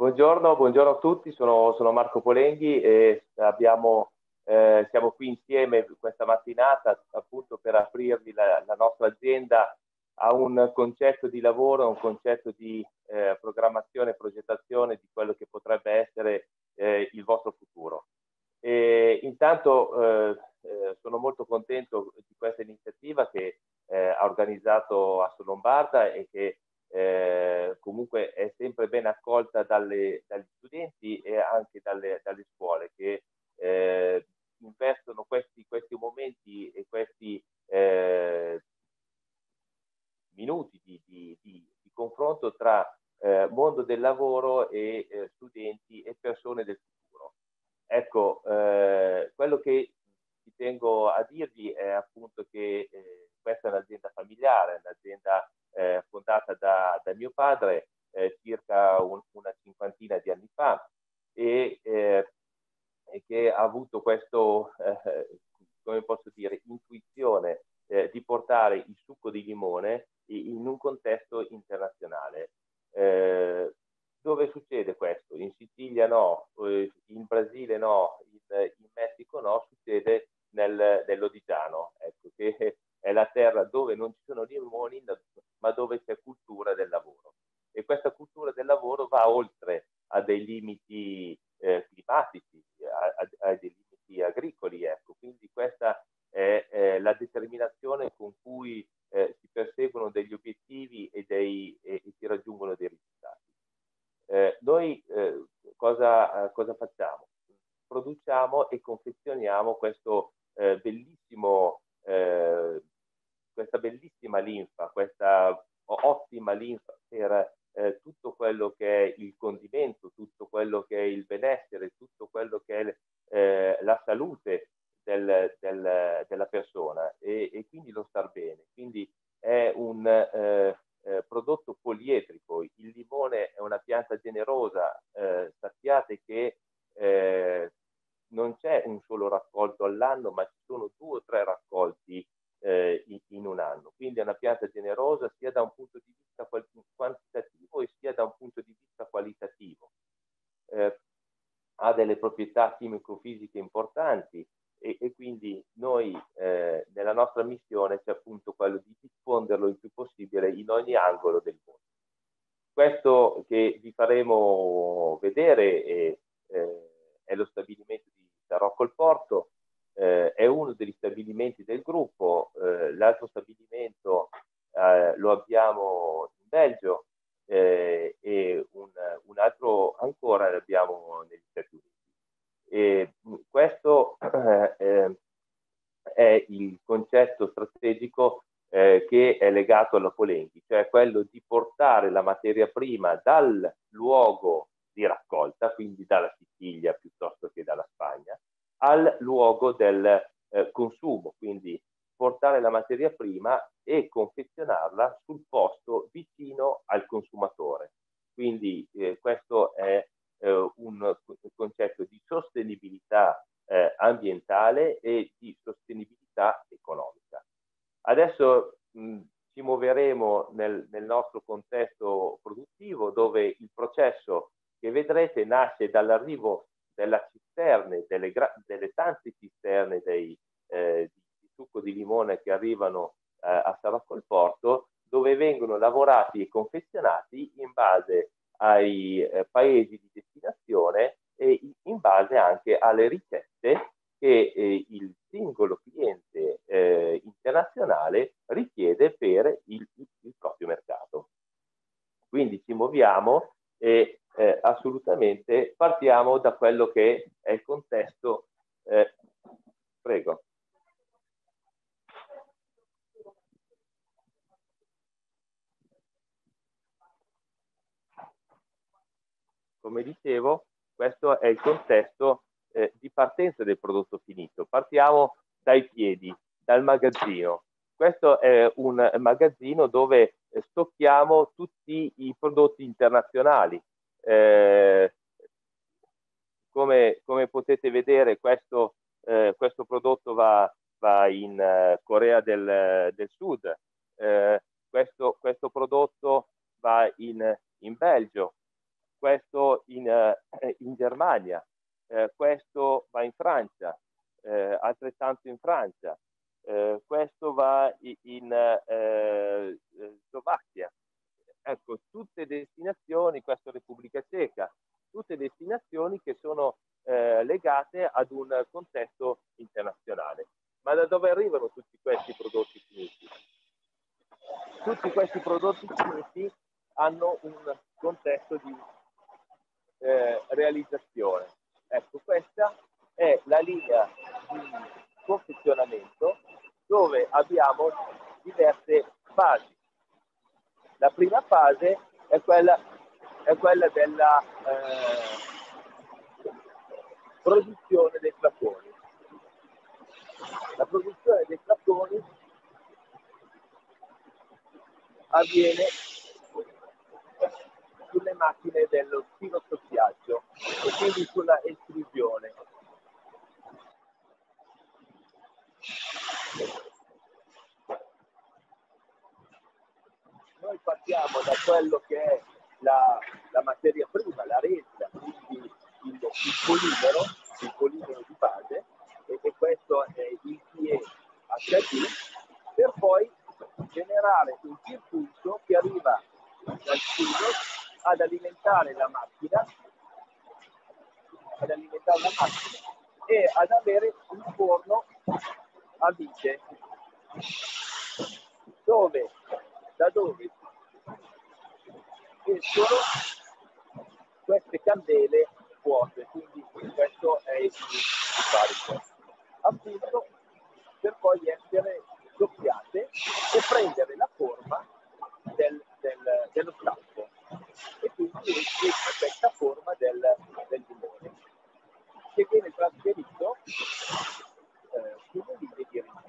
Buongiorno, buongiorno, a tutti, sono, sono Marco Polenghi e abbiamo, eh, siamo qui insieme questa mattinata appunto per aprirvi la, la, nostra azienda a un concetto di lavoro, un concetto di eh, programmazione e progettazione di quello che potrebbe essere eh, il vostro futuro. E intanto eh, eh, sono molto contento di questa iniziativa che eh, ha organizzato Asso Lombarda e che eh, comunque è sempre ben accolta dalle, dagli studenti e anche dalle, dalle scuole che eh, investono questi, questi, momenti e questi eh, minuti di, di, di, di, confronto tra eh, mondo del lavoro e eh, studenti e persone del futuro. Ecco, quello che ci tengo a dirvi è appunto che questa è un'azienda familiare, un'azienda eh, fondata da, da, mio padre eh, circa un, una cinquantina di anni fa e, eh, che ha avuto questo, eh, come posso dire, intuizione eh, di portare il succo di limone in un contesto internazionale. Eh, dove succede questo? In Sicilia no, in Brasile no, in, in Messico no, succede nel, nell'Odigiano, ecco, che è la terra dove non ci sono limoni, ma dove c'è cultura del lavoro. E questa cultura del lavoro va oltre a dei limiti eh, climatici, a, a, a, dei limiti agricoli. Ecco. Quindi questa è, è la determinazione con cui eh, si perseguono degli obiettivi e, dei, e, e si raggiungono dei risultati. Eh, noi eh, cosa, cosa, facciamo? Produciamo e confezioniamo questo eh, bellissimo eh, questa bellissima linfa, questa ottima linfa per eh, tutto quello che è il condimento, tutto quello che è il benessere, tutto quello che è eh, la salute del, del, della persona e, e, quindi lo star bene. Quindi è un eh, eh prodotto poliedrico, il limone è una pianta generosa, eh, sappiate che eh, non c'è un solo raccolto all'anno, ma ci sono due o tre raccolti eh, in, un anno. Quindi è una pianta generosa sia da un punto di vista quantitativo e sia da un punto di vista qualitativo. Eh, ha delle proprietà chimico-fisiche importanti e, e, quindi noi eh, nella nostra missione c'è appunto quello di diffonderlo il più possibile in ogni angolo del mondo. Questo che vi faremo vedere è, eh, è lo stabilimento di Tarocco il Porto, eh, è uno degli stabilimenti del gruppo, eh, l'altro stabilimento eh, lo abbiamo in Belgio eh, e un, un, altro ancora l'abbiamo negli Stati Uniti. E questo eh, è il concetto strategico eh, che è legato alla Polenghi, cioè quello di portare la materia prima dal luogo di raccolta, quindi dalla Sicilia piuttosto che dalla Spagna, al luogo del eh, consumo, quindi portare la materia prima e confezionarla sul posto vicino al consumatore. Quindi eh, questo è eh, un concetto di sostenibilità eh, ambientale e di sostenibilità economica. Adesso mh, ci muoveremo nel, nel nostro contesto produttivo dove il processo che vedrete nasce dall'arrivo della cisterne, delle, delle tante cisterne dei, eh, di, succo di limone che arrivano eh, a Saracco Porto, dove vengono lavorati e confezionati in base ai eh, paesi di destinazione e in base anche alle ricette che eh, il singolo cliente eh, internazionale richiede per il, il, il proprio mercato. Quindi ci muoviamo e eh, assolutamente partiamo da quello che è il contesto. Eh, prego. Come dicevo, questo è il contesto eh, di partenza del prodotto finito. Partiamo dai piedi, dal magazzino. Questo è un magazzino dove stocchiamo tutti i prodotti internazionali, eh, come, come, potete vedere questo, eh, questo prodotto va, va in uh, Corea del, del Sud, eh, questo, questo, prodotto va in, in Belgio, questo in Germania, eh, questo va in Francia, eh, altrettanto in Francia, eh, questo va in, in eh, Slovacchia. Ecco, tutte destinazioni, questa Repubblica Ceca, tutte destinazioni che sono eh, legate ad un contesto internazionale. Ma da dove arrivano tutti questi prodotti finiti? Tutti questi prodotti finiti hanno un contesto di eh, realizzazione. Ecco, questa è la linea di confezionamento dove abbiamo diverse fasi. La prima fase è quella, è quella della eh, produzione dei flaconi. La produzione dei flaconi avviene sulle macchine dello stilosoffiaggio e quindi sulla estrusione. Noi partiamo da quello che è la, la materia prima, la resina, quindi il, il, polimero, il polimero di base, e, e questo è il PE per poi generare un circuito che arriva dal silos ad alimentare la macchina, ad alimentare la macchina e ad avere un forno a vite dove, da dove escono queste candele vuote, quindi questo è il carico. Appunto per poi essere doppiate e prendere la forma del, del, dello stampo e quindi questa forma del, del limone che viene trasferito eh, sulle linee di regime.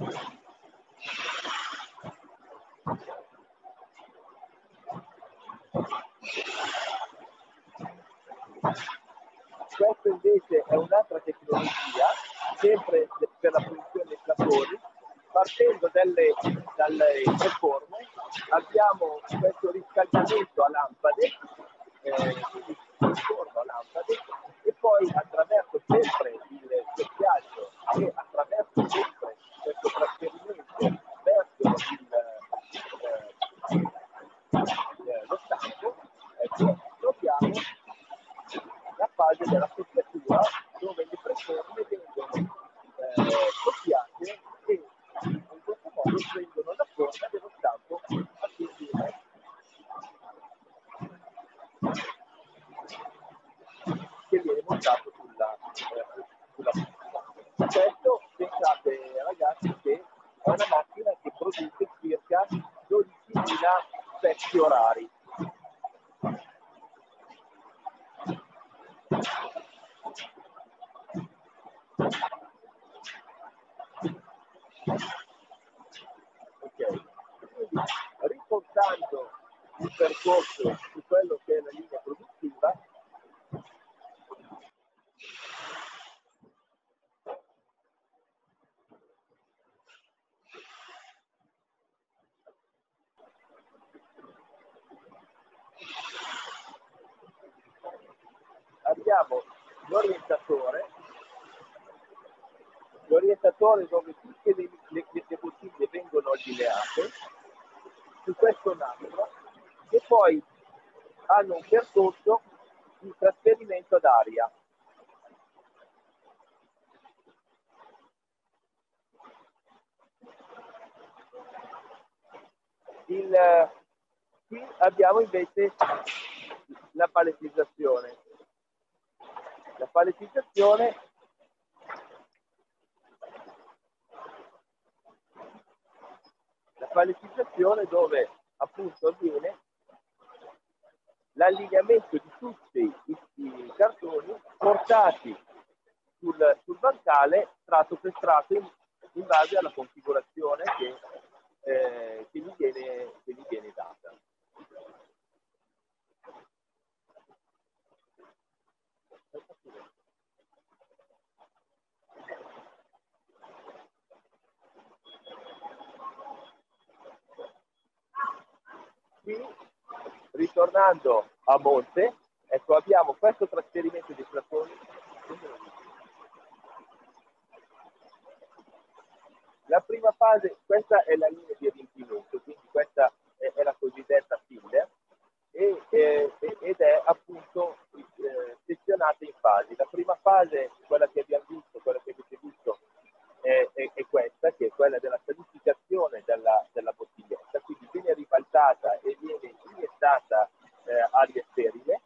Questa invece è un'altra tecnologia, sempre per la produzione dei flaconi, partendo dalle, dalle forme abbiamo questo riscaldamento a lampade, eh, a lampade, e poi attraverso sempre il secchiaggio e attraverso sempre questo trasferimento verso il, eh, eh lo stampo, ecco, troviamo la fase della soffiatura dove le preforme vengono eh, soffiate e in questo modo prendono la forma dello stampo a cui viene che viene montato sulla, eh, sulla macchina. Questo pensate ragazzi che è una macchina che produce circa 12.000 pezzi orari Ok, riportando il percorso su quello che è la linea produttiva, abbiamo l'orientatore, l'orientatore dove tutte le, le, le bottiglie vengono allineate su questo nastro e poi hanno un percorso di trasferimento ad aria. Il, qui abbiamo invece la palettizzazione. La palettizzazione la palettizzazione dove appunto avviene l'allineamento di tutti i, cartoni portati sul, sul, bancale strato per strato in, in base alla configurazione che, eh, che, gli viene, che gli viene data. Qui, ritornando a monte, ecco, abbiamo questo trasferimento di flaconi. La prima fase, questa è la linea di riempimento, quindi questa è, è la cosiddetta filler, e, eh, ed è appunto eh, sezionata in fasi. La prima fase, quella che abbiamo visto, quella che avete visto, è, è, è questa, che è quella della sanificazione della, della viene ribaltata e viene iniettata eh, aria sterile,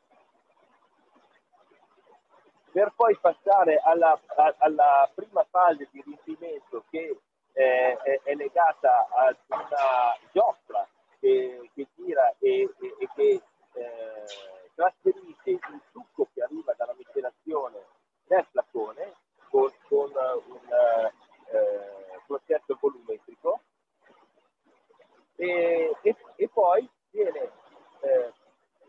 per poi passare alla, alla prima fase di riempimento che eh, è, è, legata ad una giostra che, che gira e, e, e che eh, trasferisce il succo che arriva dalla miscelazione nel flacone con, con un eh, processo volumetrico. E, e poi viene eh,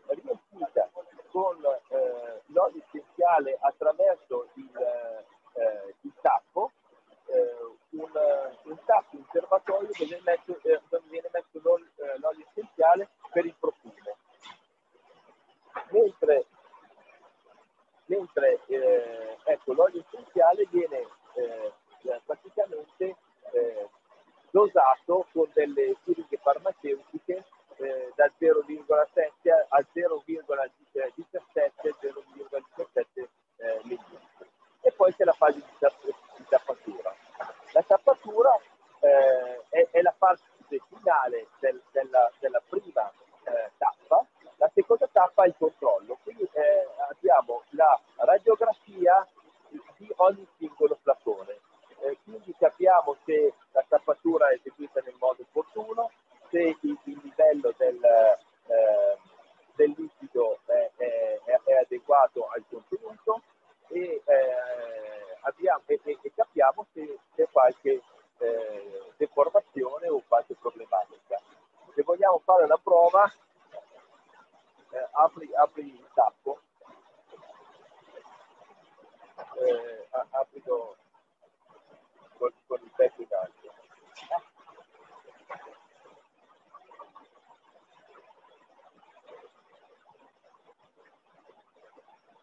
riempita con eh, l'olio essenziale attraverso il, eh, il tappo, eh, un, un, tappo, un serbatoio dove, metto, eh, dove viene messo l'olio, l'olio essenziale per il profumo. Mentre, mentre ecco, l'olio essenziale viene praticamente eh, dosato con delle siringhe farmaceutiche eh, da 0,7 a 0,17 0,17 eh, millilitri. E poi c'è la fase di, di tappatura. La tappatura eh, è, è, la fase finale del, della, della, prima eh, tappa, la seconda tappa è il controllo. Quindi eh, abbiamo la radiografia di ogni singolo flacone eh, quindi capiamo se la tappatura è eseguita nel modo opportuno, se il, il livello del, eh, del liquido è, è, è, adeguato al contenuto e, eh, abbiamo, e, e, capiamo se c'è qualche eh, deformazione o qualche problematica. Se vogliamo fare una prova, eh, apri, apri il tappo, eh, apri con, con il pezzo in alto.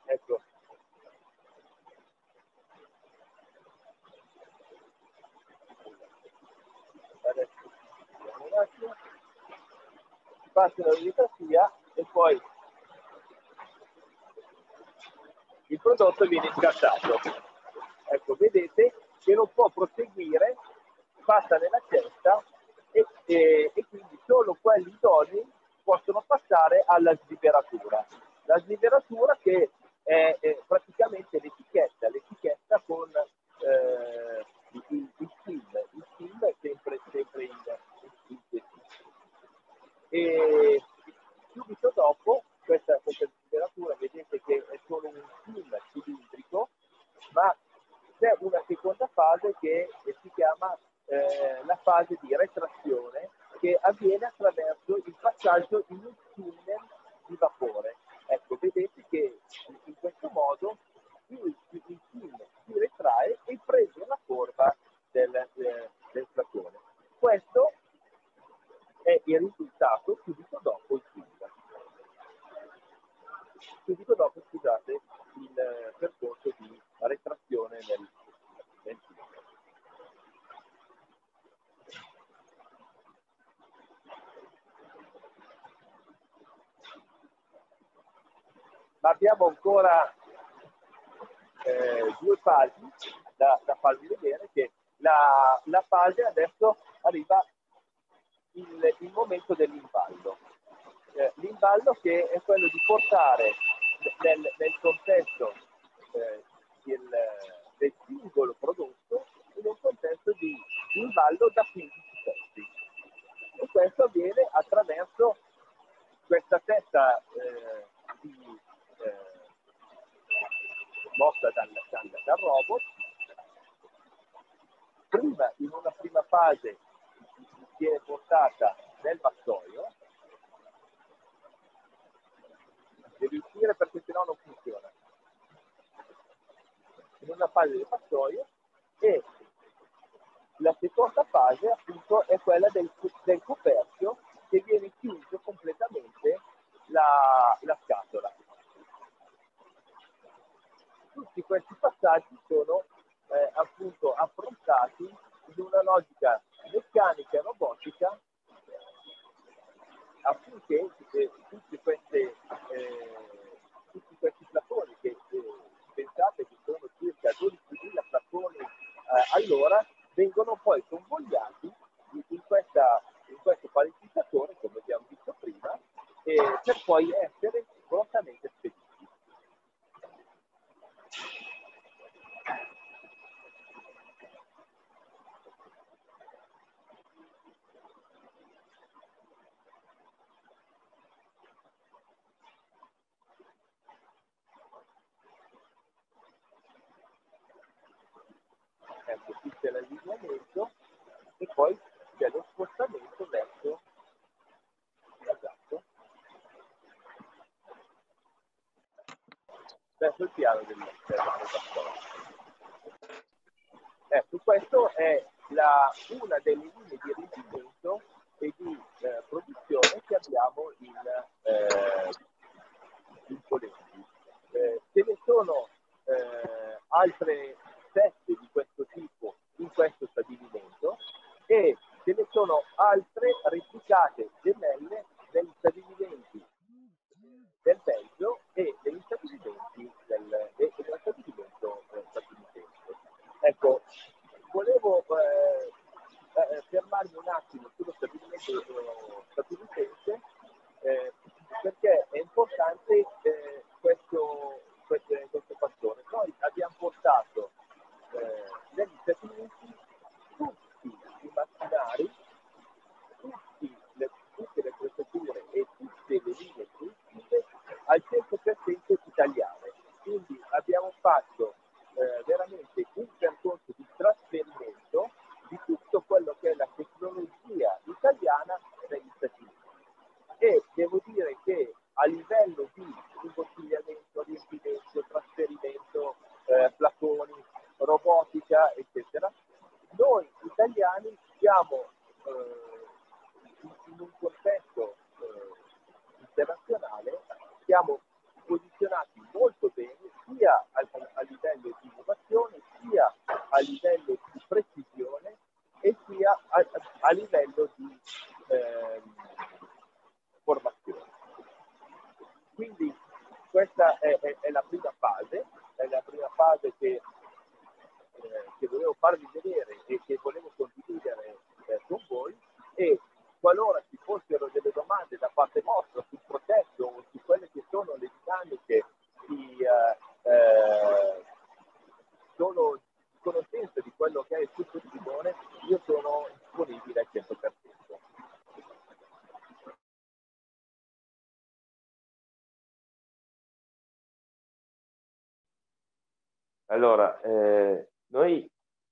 Ecco. Adesso passa la litografia e poi il prodotto viene scartato. Ecco, vedete che non può proseguire, passa nella cesta e, e, e quindi solo quelli idonei possono passare alla sliberatura. La sliberatura che è, è praticamente l'etichetta, l'etichetta con eh, il, il, il film, il film è sempre, sempre in, in, in E subito dopo questa, questa sliberatura vedete che è solo un film cilindrico, ma c'è una seconda fase che si chiama eh, la fase di retrazione che avviene attraverso il passaggio in un tunnel di vapore. Ecco, vedete che in questo modo il, il tunnel si retrae e prende la forma del, eh, del flacone. Questo è il risultato subito dopo il film. Subito dopo, scusate, il eh, percorso di retrazione nel, nel Ma abbiamo ancora eh, due fasi da, da, farvi vedere che la, la fase adesso arriva il, il momento dell'imballo. Eh, l'imballo che è quello di portare nel, nel contesto eh, del, del, singolo prodotto in un contesto di imballo da 15 pezzi. E questo avviene attraverso questa testa eh, di, eh, mossa dal, dal, dal robot. Prima, in una prima fase, viene portata nel vassoio, devi uscire perché sennò non funziona. In una fase del vassoio e la seconda fase appunto è quella del, del coperchio che viene chiuso completamente la, la scatola. Tutti questi passaggi sono eh, appunto affrontati in una logica meccanica e robotica affinché eh, tutti, queste, eh, tutti questi platoni che pensate che sono circa 12.000 platoni eh, all'ora vengono poi convogliati in, questa, in questo panificatore come abbiamo visto prima per poi essere prontamente spediti. ecco qui c'è l'allineamento e poi c'è lo spostamento verso esatto verso il piano del, del ecco questo è la, una delle linee di riferimento e di eh, produzione che abbiamo in, eh, in Polenti. Eh, ce ne sono eh, altre Allora, eh, noi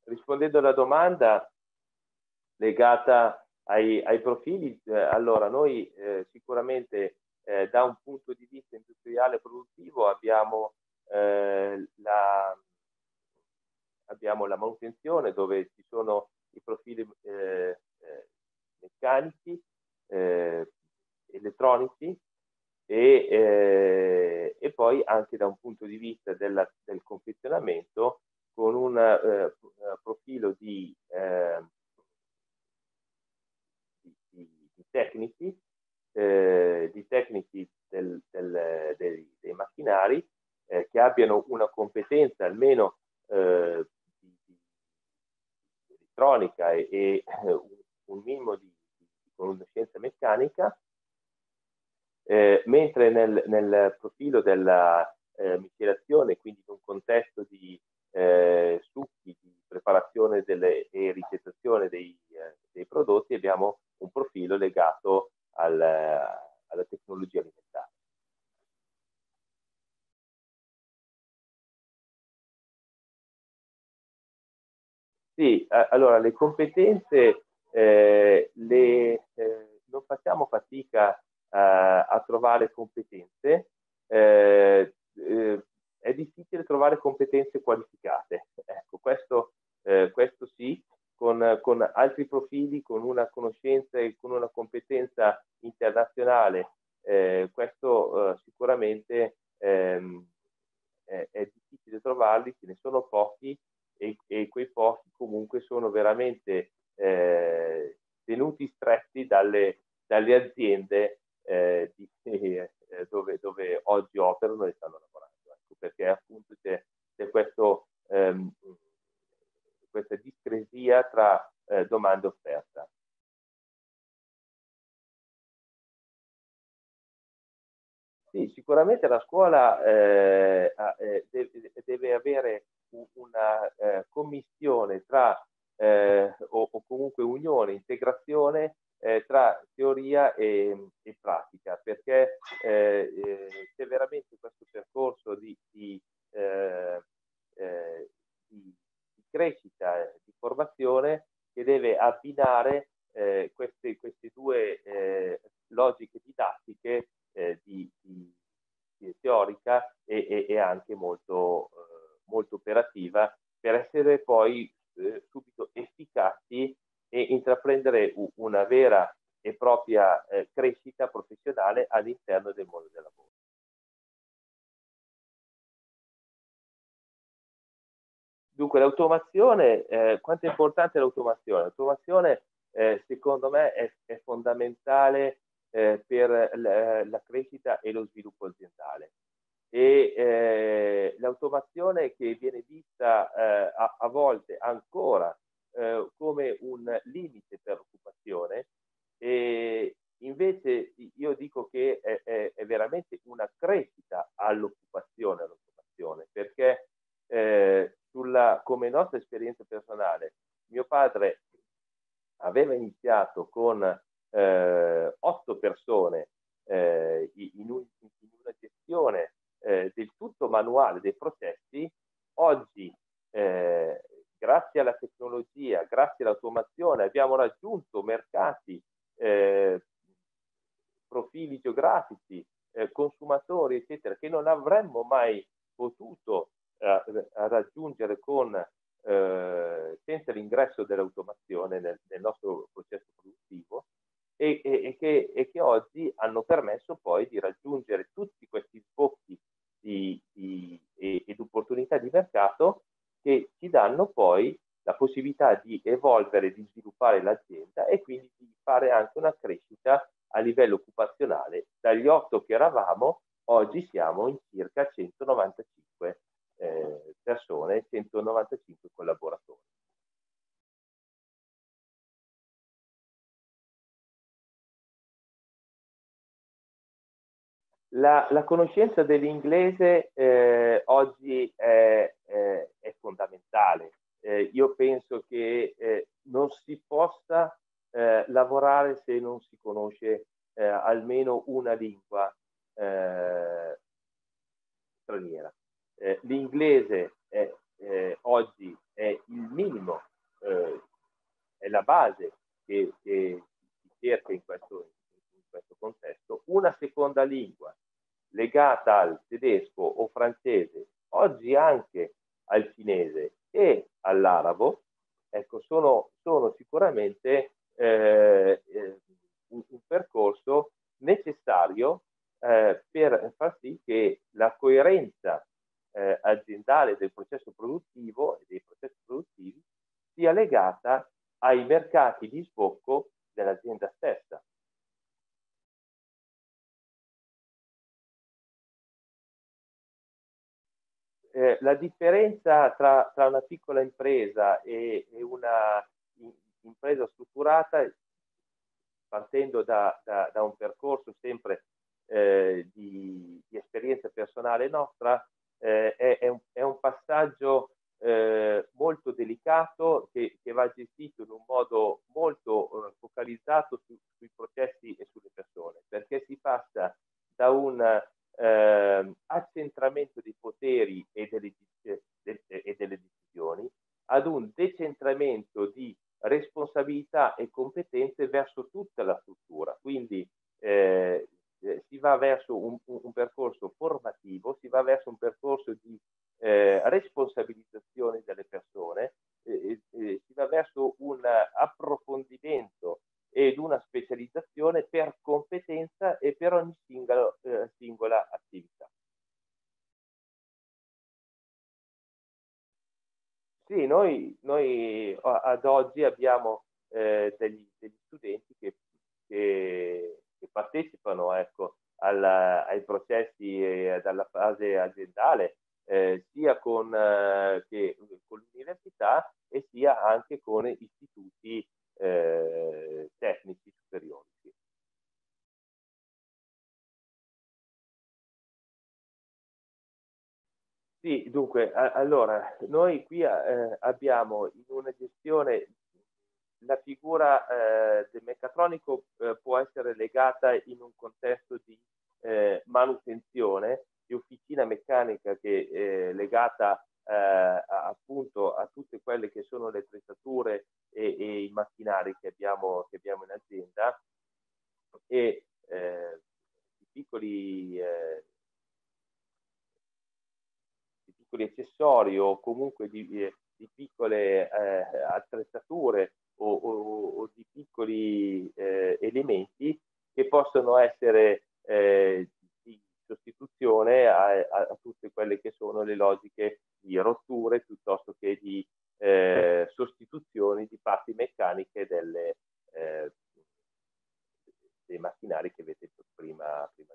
rispondendo alla domanda legata ai, ai profili, eh, allora noi eh, sicuramente eh, da un punto di vista industriale produttivo abbiamo, eh, la, abbiamo la manutenzione dove ci sono i profili eh, meccanici, elettronici e, e, poi anche da un punto di vista della, del confezionamento con un eh, profilo di, eh, di, di, tecnici, eh, di tecnici del, del, dei, dei, macchinari eh, che abbiano una competenza almeno eh, di, elettronica e, e un, un, minimo di, conoscenza meccanica, eh, mentre nel, nel, profilo della miscelazione, quindi in un contesto di eh, succhi di preparazione delle, e ricettazione dei, eh, dei, prodotti abbiamo un profilo legato al, alla tecnologia alimentare. Sì, allora le competenze eh, le, eh, non facciamo fatica eh, a trovare competenze, eh, eh, è difficile trovare competenze qualificate. Ecco, questo, eh, questo sì, con, con, altri profili, con una conoscenza e con una competenza internazionale eh, questo sicuramente ehm, è, è, difficile trovarli, ce ne sono pochi e, e quei pochi comunque sono veramente eh, tenuti stretti dalle, dalle aziende eh, di, eh, dove, dove, oggi operano e stanno lavorando. Ecco, perché appunto c'è, c'è questo, ehm, questa discresia tra eh, domanda e offerta. Sì, sicuramente la scuola eh, eh, deve, avere una eh, commissione tra, eh, o, o, comunque unione, integrazione eh, tra teoria e, e pratica, perché eh, c'è veramente questo percorso di, di, di, di crescita, di formazione che deve abbinare queste, queste, due logiche didattiche eh, di, di, di, teorica e, e, e anche molto, eh, molto, operativa per essere poi eh, subito efficaci e intraprendere una vera e propria eh, crescita professionale all'interno del mondo del lavoro. Dunque l'automazione, eh, quanto è importante l'automazione? L'automazione eh, secondo me è, è fondamentale eh, per la, crescita e lo sviluppo aziendale. E eh, l'automazione che viene vista eh, a, a, volte ancora eh, come un limite per l'occupazione, e invece io dico che è, è, è veramente una crescita all'occupazione, all'occupazione perché eh, sulla, come nostra esperienza personale, mio padre aveva iniziato con eh, otto persone eh, in, un, in, una gestione eh, del tutto manuale dei processi, oggi eh, grazie alla tecnologia, grazie all'automazione abbiamo raggiunto mercati, eh, profili geografici, eh, consumatori, eccetera, che non avremmo mai potuto raggiungere con senza l'ingresso dell'automazione nel, nel, nostro processo produttivo e, e, e, che, e, che, oggi hanno permesso poi di raggiungere tutti questi sbocchi di, di, ed opportunità di mercato danno poi la possibilità di evolvere, di sviluppare l'azienda e quindi di fare anche una crescita a livello occupazionale. Dagli otto che eravamo, oggi siamo in circa 195 eh, persone, 195 collaboratori. La, la conoscenza dell'inglese eh, oggi è, è, è fondamentale. Eh, io penso che eh, non si possa eh, lavorare se non si conosce eh, almeno una lingua eh, straniera. l'inglese è, oggi è il minimo, è la base che, che si cerca in questo, in questo contesto. Una seconda lingua legata al tedesco o francese, oggi anche al cinese e all'arabo, ecco, sono, sono sicuramente eh, eh, un, un, percorso necessario eh, per far sì che la coerenza eh, aziendale del processo produttivo e dei processi produttivi sia legata ai mercati di sbocco la differenza tra, tra, una piccola impresa e, e una impresa strutturata, partendo da, da, da un percorso sempre eh, di, di, esperienza personale nostra, eh, è, è, un, è, un, passaggio eh, molto delicato che, che, va gestito in un modo molto eh, focalizzato su, sui processi e sulle persone, perché si passa da un eh, accentramento dei poteri e delle, de, e delle decisioni ad un decentramento di responsabilità e competenze verso tutta la struttura. Quindi eh, eh, si va verso un, un, percorso formativo, si va verso un percorso di eh, responsabilizzazione delle persone, si va verso un approfondimento ed una specializzazione per competenza e per ogni singolo noi ad oggi abbiamo eh, degli, degli, studenti che, che, che partecipano ecco, alla, ai processi eh, dalla fase aziendale, eh, sia con, eh, che, con l'università e sia anche con istituti eh, tecnici superiori. Sì, dunque, a, allora, noi qui eh, abbiamo in una gestione la figura eh, del meccatronico eh, può essere legata in un contesto di eh, manutenzione, di officina meccanica che è eh, legata eh, a, appunto a tutte quelle che sono le attrezzature e, e i macchinari che abbiamo, che abbiamo in azienda. E i piccoli piccoli accessori o comunque di, eh, di piccole eh, attrezzature o, o, o, di piccoli eh, elementi che possono essere eh, di sostituzione a, a, tutte quelle che sono le logiche di rotture piuttosto che di eh, sostituzioni di parti meccaniche delle, eh, dei macchinari che avete prima, prima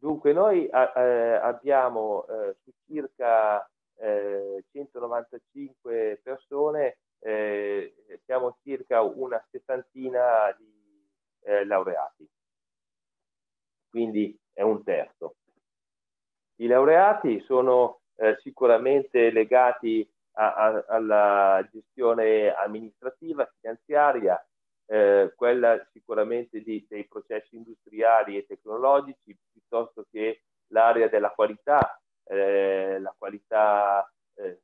Dunque noi eh, abbiamo eh, su circa eh, 195 persone, eh, siamo circa una sessantina di eh, laureati, quindi è un terzo. I laureati sono eh, sicuramente legati a, a, alla gestione amministrativa, finanziaria, quella sicuramente di, dei processi industriali e tecnologici, l'area della qualità, eh, la qualità eh,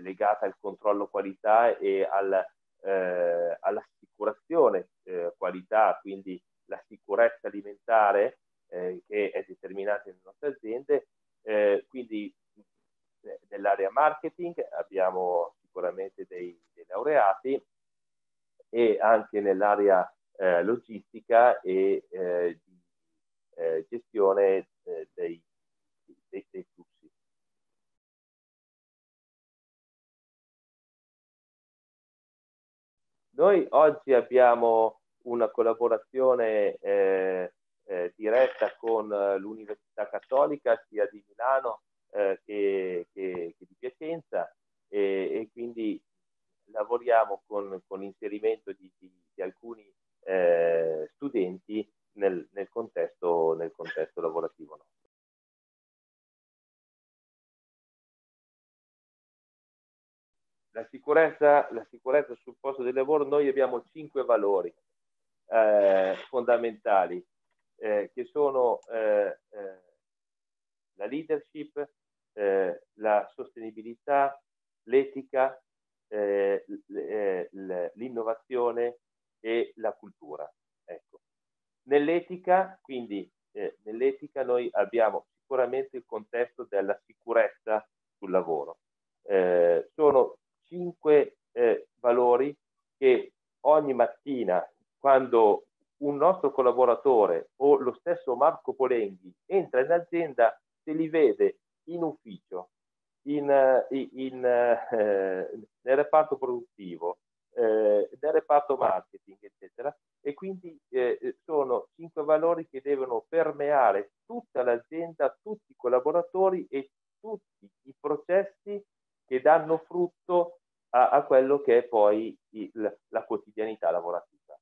legata al controllo qualità e al, eh, all'assicurazione eh, qualità, quindi la sicurezza alimentare eh, che è determinata nelle nostre aziende. quindi nell'area marketing abbiamo sicuramente dei, dei laureati e anche nell'area eh, logistica e eh, di eh, gestione eh, dei, dei, dei, flussi. Noi oggi abbiamo una collaborazione eh, eh, diretta con l'Università Cattolica sia di Milano che, che, che, di Piacenza e, e quindi lavoriamo con, con l'inserimento di, di, di alcuni eh, studenti nel, nel, contesto, nel contesto lavorativo nostro. La sicurezza, la sicurezza, sul posto di lavoro, noi abbiamo cinque valori eh, fondamentali eh, che sono eh, eh la leadership, eh, la sostenibilità, l'etica, l'innovazione e la cultura. Ecco. Nell'etica, quindi, eh, nell'etica noi abbiamo sicuramente il contesto della sicurezza sul lavoro. Eh, sono cinque eh, valori che ogni mattina, quando un nostro collaboratore o lo stesso Marco Polenghi entra in azienda, se li vede in ufficio, in, eh, in, eh, nel reparto produttivo, eh, nel reparto marketing, eccetera. E quindi eh, sono cinque valori che devono permeare tutta l'azienda, tutti i collaboratori e tutti i processi che danno frutto a, a quello che è poi il, la quotidianità lavorativa.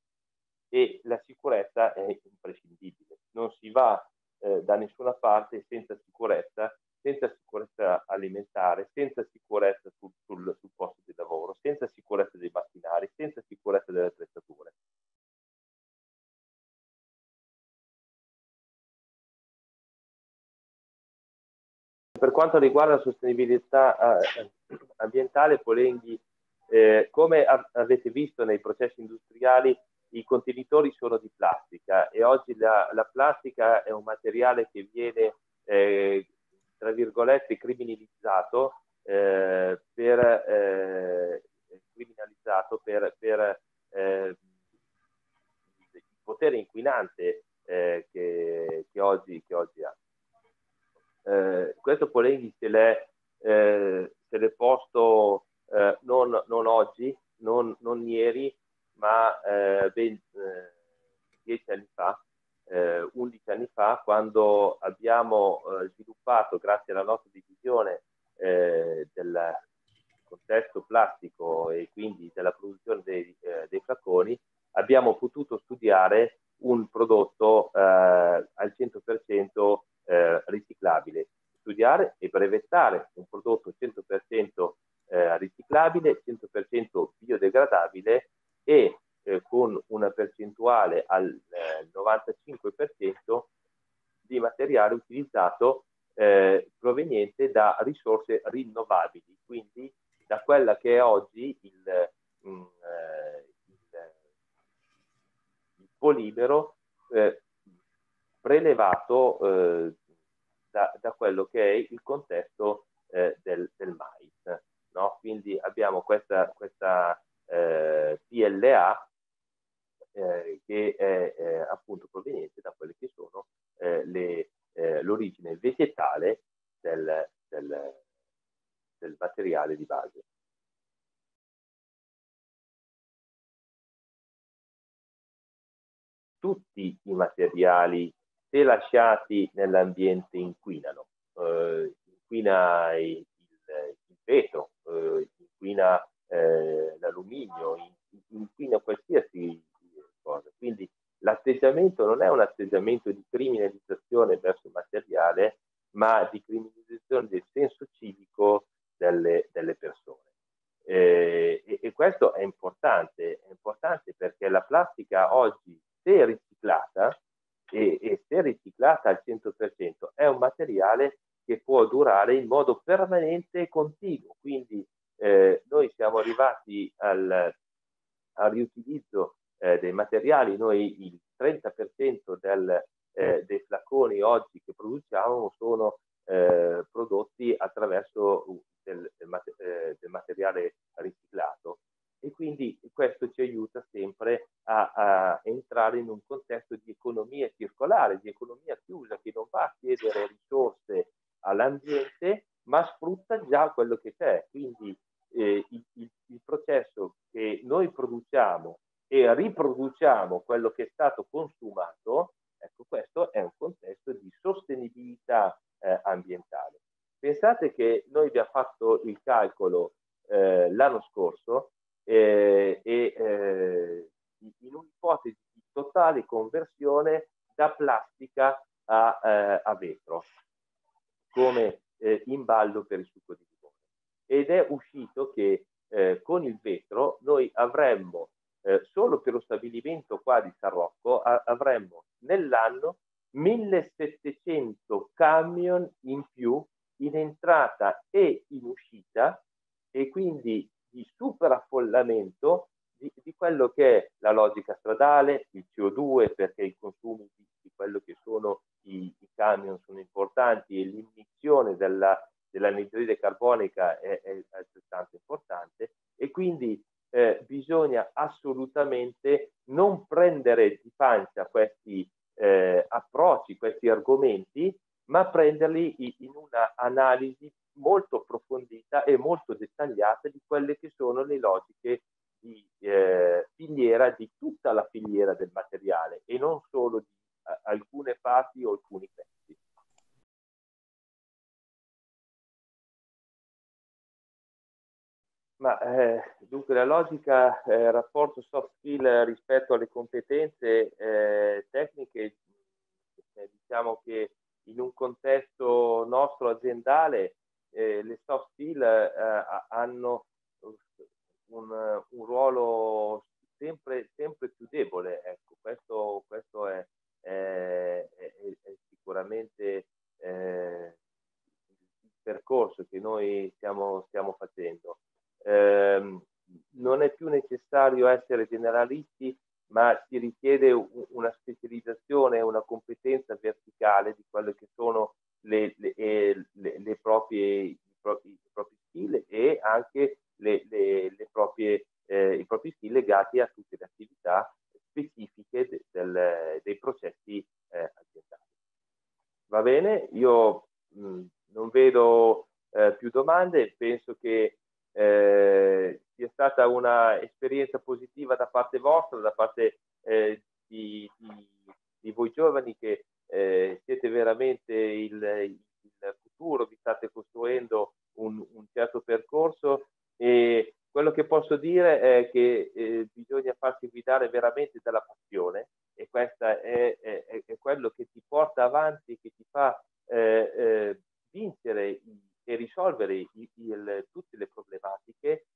E la sicurezza è imprescindibile. Non si va eh, da nessuna parte senza sicurezza senza sicurezza alimentare, senza sicurezza sul, sul, sul posto di lavoro, senza sicurezza dei macchinari, senza sicurezza delle attrezzature. Per quanto riguarda la sostenibilità eh, ambientale, Polenghi, eh, come avete visto nei processi industriali, i contenitori sono di plastica e oggi la, la plastica è un materiale che viene eh, tra virgolette, criminalizzato eh, per, eh, criminalizzato per, per eh, il potere inquinante che, che, oggi, che, oggi, ha. Eh, questo Polenghi se l'è, eh, se l'è posto eh, non, non, oggi, non, non, ieri, ma eh, ben, dieci anni fa, eh, 11 anni fa, quando abbiamo eh, sviluppato, grazie alla nostra divisione eh, del contesto plastico e quindi della produzione dei, eh, dei flaconi, abbiamo potuto studiare un prodotto eh, al 100% eh, riciclabile. Studiare e brevettare un prodotto 100% riciclabile, 100% biodegradabile e eh, con una percentuale al eh, 95% di materiale utilizzato eh, proveniente da risorse rinnovabili, quindi da quella che è oggi il, mh, mm, eh, il, il polimero eh, prelevato eh, da, quello che è il contesto del, del, mais. No? Quindi abbiamo questa, questa PLA eh, che è eh, appunto proveniente da quelle che sono eh, le, eh, l'origine vegetale del, del, del materiale di base. Tutti i materiali, lasciati nell'ambiente, inquinano. Eh, inquina il, il vetro, eh, inquina l'alluminio, inquina qualsiasi cosa. Quindi l'atteggiamento non è un atteggiamento di criminalizzazione verso il materiale, ma di criminalizzazione del senso civico delle, delle persone. Eh, e, e, questo è importante, è importante perché la plastica oggi, se riciclata, e, e se riciclata al 100%, è un materiale che può durare in modo permanente e continuo. Quindi eh, noi siamo arrivati al, al riutilizzo eh, dei materiali, noi il 30% del, eh, dei flaconi oggi che produciamo sono eh, prodotti attraverso del, eh, del, materiale riciclato e quindi questo ci aiuta sempre a, a, entrare in un contesto di economia circolare, di economia chiusa che non va a chiedere all'ambiente ma sfrutta già quello che c'è. Quindi eh, il, il, il, processo che noi produciamo e riproduciamo quello che è stato consumato, ecco questo è un contesto di sostenibilità eh, ambientale. Pensate che noi abbiamo fatto il calcolo eh, l'anno scorso eh, e eh, in un'ipotesi di totale conversione da plastica a, eh, a vetro come eh, imballo per il succo di limone. Ed è uscito che con il vetro noi avremmo eh, solo per lo stabilimento qua di San Rocco a- avremmo nell'anno 1700 camion in più in entrata e in uscita e quindi di superaffollamento di, di quello che è la logica stradale, il CO2 perché i consumi di quello che sono i, i, camion sono importanti e l'immissione della, dell'anidride carbonica è, è altrettanto importante. E quindi eh, bisogna assolutamente non prendere di pancia questi eh, approcci, questi argomenti, ma prenderli in una analisi molto approfondita e molto dettagliata di quelle che sono le logiche di eh, filiera, di tutta la filiera del materiale e non o alcuni pezzi. Ma eh, dunque la logica eh, rapporto soft skill rispetto alle competenze eh, tecniche, eh, diciamo che in un contesto nostro aziendale eh, le soft skill eh, hanno un, un, ruolo sempre, sempre più debole. Ecco, questo, questo è, è, è, è, sicuramente il percorso che noi stiamo, stiamo facendo. Eh, non è più necessario essere generalisti, ma si richiede una specializzazione, una competenza verticale di quelle che sono le, le, le, le proprie, i, propri, i propri skill e anche le, proprie, eh, i propri skill legati a tutte le attività specifiche de, del, dei processi bene, io mh, non vedo eh, più domande, penso che eh, sia stata un'esperienza positiva da parte vostra, da parte eh, di, di, di, voi giovani che eh, siete veramente il, il, futuro, vi state costruendo un, un, certo percorso e quello che posso dire è che eh, bisogna farsi guidare veramente dalla passione e questo è, è, è, quello che ti porta avanti, che ti fa eh, eh, vincere e risolvere i, il, tutte le problematiche,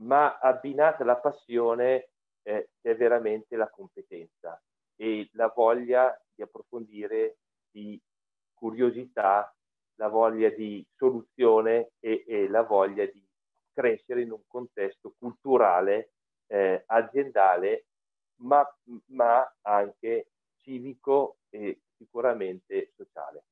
ma abbinata alla passione eh, c'è veramente la competenza e la voglia di approfondire, di curiosità, la voglia di soluzione e, e la voglia di crescere in un contesto culturale, eh, aziendale, ma, ma anche civico e sicuramente sociale.